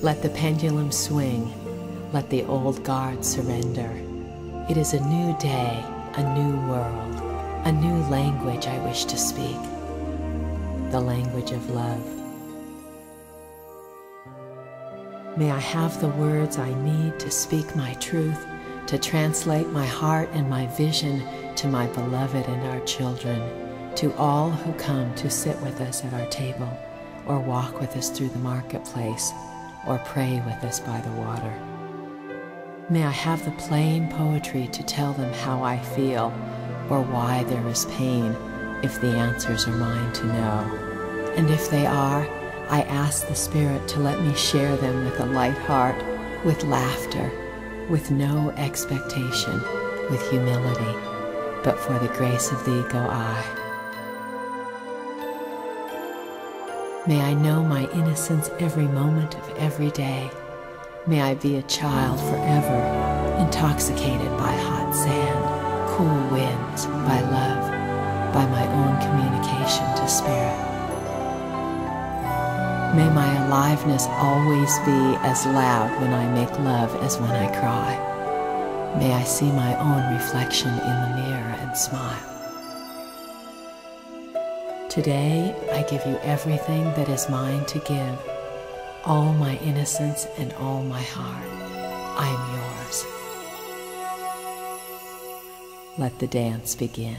Let the pendulum swing. Let the old guard surrender. It is a new day, a new world, a new language I wish to speak. The language of love. May I have the words I need to speak my truth, to translate my heart and my vision to my beloved and our children, to all who come to sit with us at our table, or walk with us through the marketplace, or pray with us by the water. May I have the plain poetry to tell them how I feel, or why there is pain, if the answers are mine to know. And if they are, I ask the Spirit to let me share them with a light heart, with laughter, with no expectation, with humility, but for the grace of Thee go I. May I know my innocence every moment of every day. May I be a child forever, intoxicated by hot sand, cool winds, by love, by my own communication to spirit. May my aliveness always be as loud when I make love as when I cry. May I see my own reflection in the mirror and smile. Today I give you everything that is mine to give, all my innocence and all my heart. I am yours. Let the dance begin.